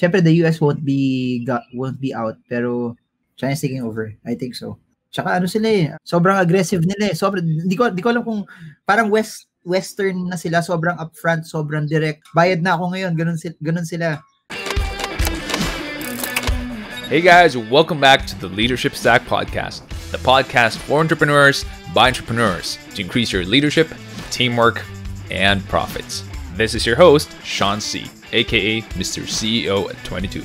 Syempre, the US won't be got, won't be out, pero China's taking over. I think so. Tsaka ano sila eh, sobrang aggressive nila eh. Sobrang, di ko, di ko alam kung parang west, western na sila, sobrang upfront, sobrang direct. Bayad na ako ngayon, ganun, ganun sila. Hey guys, welcome back to the Leadership Stack Podcast, the podcast for entrepreneurs by entrepreneurs to increase your leadership, teamwork, and profits. This is your host, Sean C., aka Mr. CEO at 22.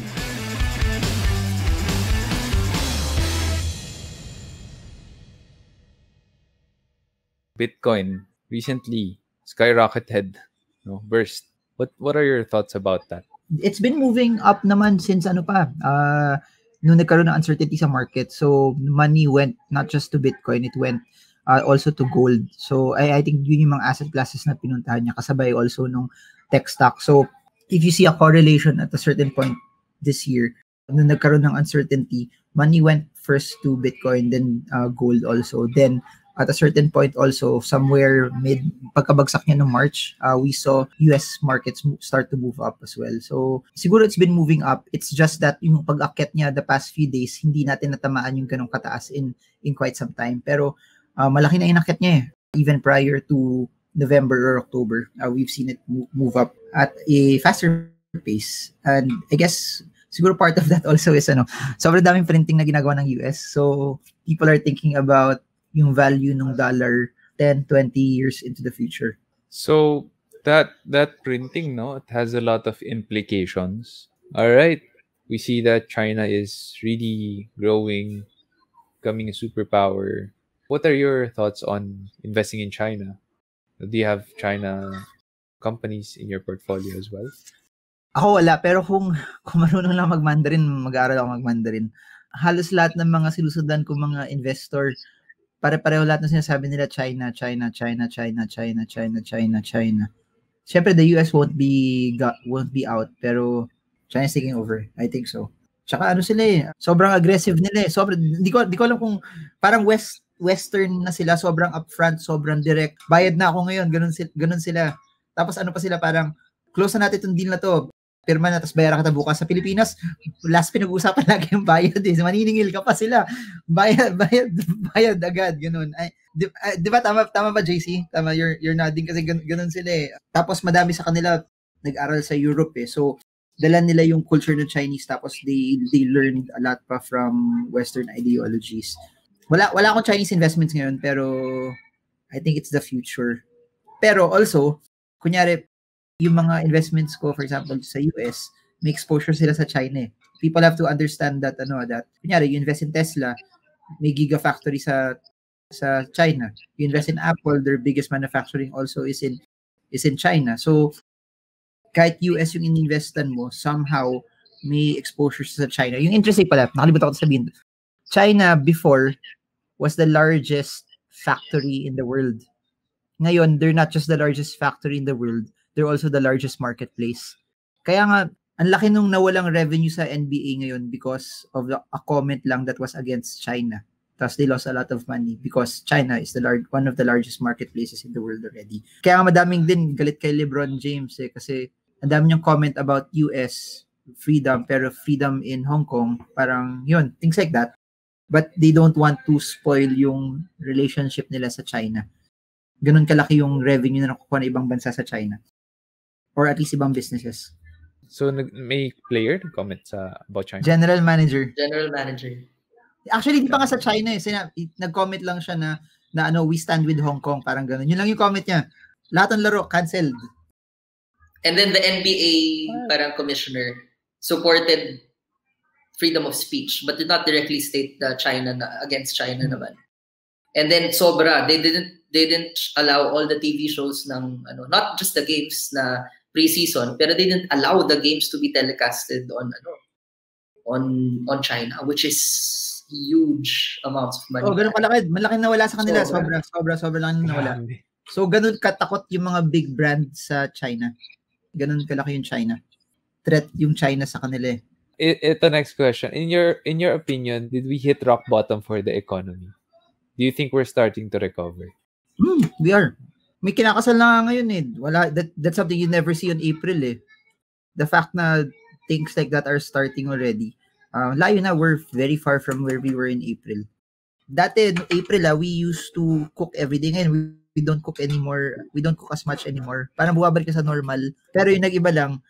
Bitcoin recently skyrocketed, no, burst. What what are your thoughts about that? It's been moving up naman since ano pa, uh, nung nagkaroon ng uncertainty sa market. So money went not just to Bitcoin, it went uh, also to gold. So I, I think yun yung mga asset classes na pinuntahan niya kasabay also nung tech stock. So if you see a correlation at a certain point this year, nung nagkaroon ng uncertainty, money went first to Bitcoin, then uh, gold also. Then at a certain point also somewhere mid pagkabagsak niya ng March uh, we saw US markets start to move up as well so siguro it's been moving up it's just that yung pag-akyat niya the past few days hindi natin natamaan yung ganong kataas in in quite some time pero uh, malaki na inakyat niya eh. even prior to November or October uh, we've seen it move up at a faster pace and I guess siguro part of that also is ano sobrang daming printing na ginagawa ng US so people are thinking about yung value ng dollar 10, 20 years into the future. So that that printing, no, it has a lot of implications. All right. We see that China is really growing, becoming a superpower. What are your thoughts on investing in China? Do you have China companies in your portfolio as well? Ako wala, pero kung, kung marunong lang mag-Mandarin, mag-aaral ako mag-Mandarin. Halos lahat ng mga sinusundan ko mga investor, pare-pareho lahat ng sinasabi nila China, China, China, China, China, China, China, China. Siyempre, the US won't be got, won't be out, pero China's taking over. I think so. Tsaka ano sila eh, sobrang aggressive nila eh. Sobrang, di ko, di ko alam kung parang west, western na sila, sobrang upfront, sobrang direct. Bayad na ako ngayon, ganun, ganun sila. Tapos ano pa sila, parang close na natin itong deal na to pirma na, tapos bayaran kita bukas. Sa Pilipinas, last pinag-uusapan lagi yung bayad eh. Maniningil ka pa sila. Bayad, bayad, bayad agad. Ganun. Ay, di, uh, di ba, tama, tama ba, JC? Tama, you're, you're nodding kasi ganun, ganun sila eh. Tapos madami sa kanila nag-aral sa Europe eh. So, dala nila yung culture ng Chinese tapos they they learned a lot pa from western ideologies. Wala wala akong Chinese investments ngayon pero I think it's the future. Pero also, kunyari yung mga investments ko, for example, sa US, may exposure sila sa China eh. People have to understand that, ano, that, kunyari, you invest in Tesla, may gigafactory sa sa China. You invest in Apple, their biggest manufacturing also is in is in China. So, kahit US yung ininvestan mo, somehow may exposure sa China. Yung interesting pala, nakalimutan ko sabihin, China before was the largest factory in the world. Ngayon, they're not just the largest factory in the world, they're also the largest marketplace. Kaya nga, ang laki nung nawalang revenue sa NBA ngayon because of the, a comment lang that was against China. Tapos they lost a lot of money because China is the large, one of the largest marketplaces in the world already. Kaya madaming din galit kay LeBron James eh, kasi ang dami niyang comment about US freedom pero freedom in Hong Kong parang yun things like that but they don't want to spoil yung relationship nila sa China ganun kalaki yung revenue na nakukuha ng ibang bansa sa China or at least ibang businesses. So may player comment sa about China? General manager. General manager. Actually, di pa nga sa China eh. Sina, nag-comment lang siya na na ano, we stand with Hong Kong, parang ganun. Yun lang yung comment niya. Lahat ng laro, canceled. And then the NBA parang commissioner supported freedom of speech but did not directly state the China na, against China mm-hmm. naman. And then sobra, they didn't they didn't allow all the TV shows ng ano, not just the games na pre-season, pero they didn't allow the games to be telecasted on ano on on China, which is huge amounts of money. Oh, ganun kalaki. Malaki nawala sa kanila. Sobra, sobra, sobra lang nawala. So, ganun katakot yung mga big brand sa China. Ganun kalaki yung China. Threat yung China sa kanila eh. Ito next question. In your in your opinion, did we hit rock bottom for the economy? Do you think we're starting to recover? Hmm, we are. May kinakasal na ngayon eh. Wala, that, that's something you never see on April eh. The fact na things like that are starting already. Uh, layo na, we're very far from where we were in April. Dati, April, ah, we used to cook everyday. Ngayon, we, we don't cook anymore. We don't cook as much anymore. Parang bumabalik ka sa normal. Pero yung nag-iba lang,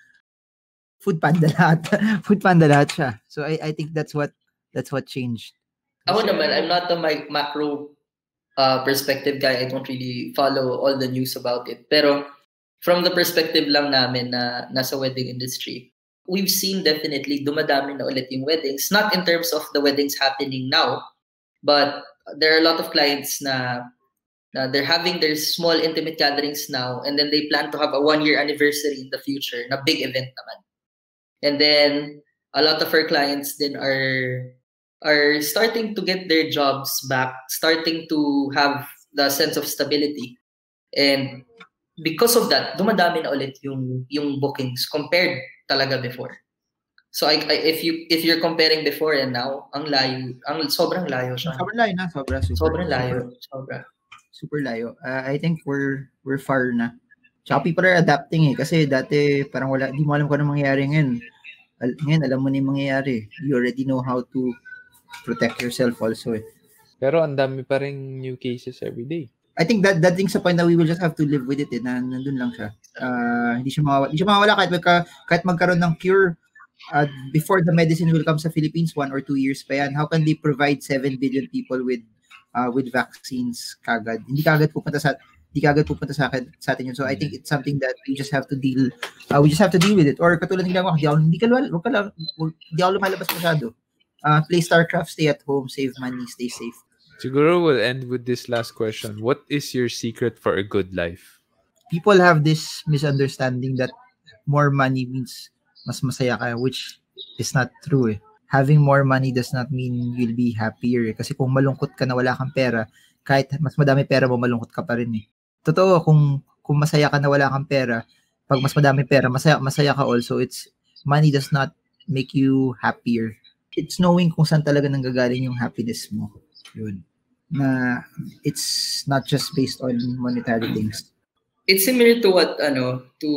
food panda lahat. food panda lahat siya. So I, I think that's what that's what changed. Ako naman, I'm not a mic- macro uh, perspective guy. I don't really follow all the news about it. Pero from the perspective lang namin na nasa wedding industry, we've seen definitely dumadami na ulit yung weddings. Not in terms of the weddings happening now, but there are a lot of clients na, na they're having their small intimate gatherings now and then they plan to have a one-year anniversary in the future na big event naman. And then a lot of our clients then are are starting to get their jobs back, starting to have the sense of stability. And because of that, dumadami na ulit yung yung bookings compared talaga before. So I, I if you if you're comparing before and now, ang layo, ang sobrang layo siya. Sobrang layo na, sobra super. Sobrang layo, sobra. Super layo. Uh, I think we're we're far na. Tsaka people are adapting eh kasi dati parang wala, hindi mo alam kung ano mangyayari ngayon. Al- ngayon alam mo na yung mangyayari. You already know how to protect yourself also eh. Pero ang dami pa rin new cases every day. I think that that thing's a point that we will just have to live with it eh, na nandun lang siya. Uh, hindi siya mawawala, hindi siya mawawala kahit, magka, kahit magkaroon ng cure uh, before the medicine will come sa Philippines, one or two years pa yan. How can they provide 7 billion people with uh, with vaccines kagad? Hindi kagad pupunta sa hindi kagad pupunta sa akin sa atin yun. So I think it's something that we just have to deal uh, we just have to deal with it. Or katulad hindi ako hindi ka wag ka lang hindi ako lumalabas masyado. Uh, play StarCraft, stay at home, save money, stay safe. Siguro we'll end with this last question. What is your secret for a good life? People have this misunderstanding that more money means mas masaya ka, which is not true eh. Having more money does not mean you'll be happier eh. Kasi kung malungkot ka na wala kang pera, kahit mas madami pera mo, malungkot ka pa rin eh. Totoo, kung, kung masaya ka na wala kang pera, pag mas madami pera, masaya, masaya ka also. It's, money does not make you happier. It's knowing kung saan talaga nanggagaling yung happiness mo. Yun. Na it's not just based on monetary things. It's similar to what ano to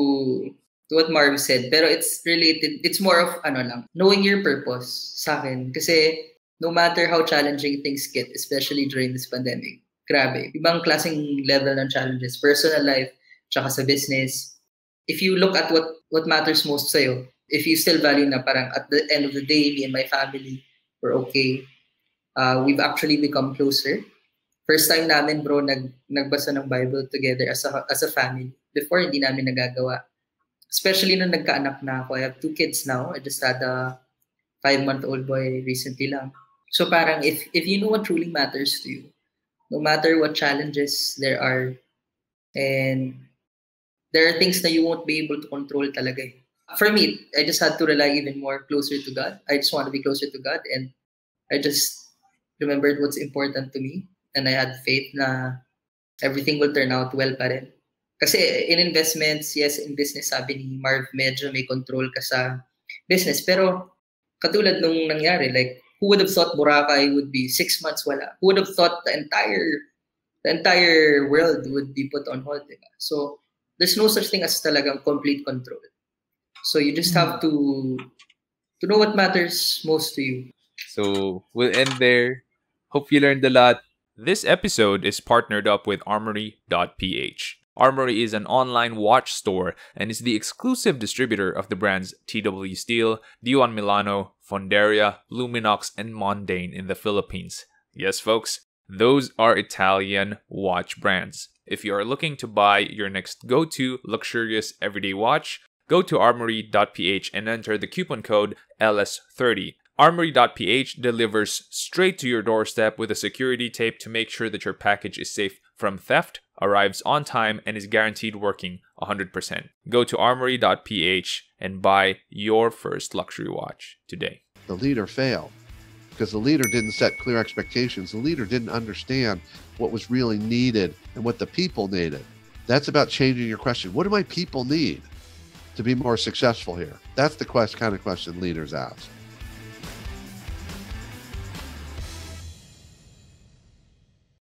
to what Marv said, pero it's related. It's more of ano lang, knowing your purpose sa akin. Kasi no matter how challenging things get, especially during this pandemic, grabe, ibang klaseng level ng challenges, personal life, tsaka sa business. If you look at what what matters most sa'yo, if you still value na parang at the end of the day, me and my family, we're okay. Uh, we've actually become closer. First time namin, bro, nag, nagbasa ng Bible together as a, as a family. Before, hindi namin nagagawa. Especially nung nagkaanak na ako. I have two kids now. I just had a five-month-old boy recently lang. So parang if, if you know what truly matters to you, no matter what challenges there are, and there are things that you won't be able to control talaga. eh. For me, I just had to rely even more closer to God. I just want to be closer to God and I just remembered what's important to me and I had faith na everything will turn out well pa rin. Kasi in investments, yes, in business, sabi ni Marv, medyo may control ka sa business. Pero katulad nung nangyari, like, who would have thought Boracay would be six months wala? Who would have thought the entire the entire world would be put on hold? Diba? So, there's no such thing as talagang complete control. So, you just have hmm. to to know what matters most to you. So we'll end there. Hope you learned a lot. This episode is partnered up with Armory.ph. Armory is an online watch store and is the exclusive distributor of the brands TW Steel, Dion Milano, Fonderia, Luminox, and Mondane in the Philippines. Yes, folks, those are Italian watch brands. If you are looking to buy your next go to luxurious everyday watch, go to armory.ph and enter the coupon code LS30. Armory.ph delivers straight to your doorstep with a security tape to make sure that your package is safe from theft, arrives on time, and is guaranteed working 100%. Go to armory.ph and buy your first luxury watch today. the leader failed because the leader didn't set clear expectations. The leader didn't understand what was really needed and what the people needed. That's about changing your question. What do my people need to be more successful here? That's the quest, kind of question leaders ask.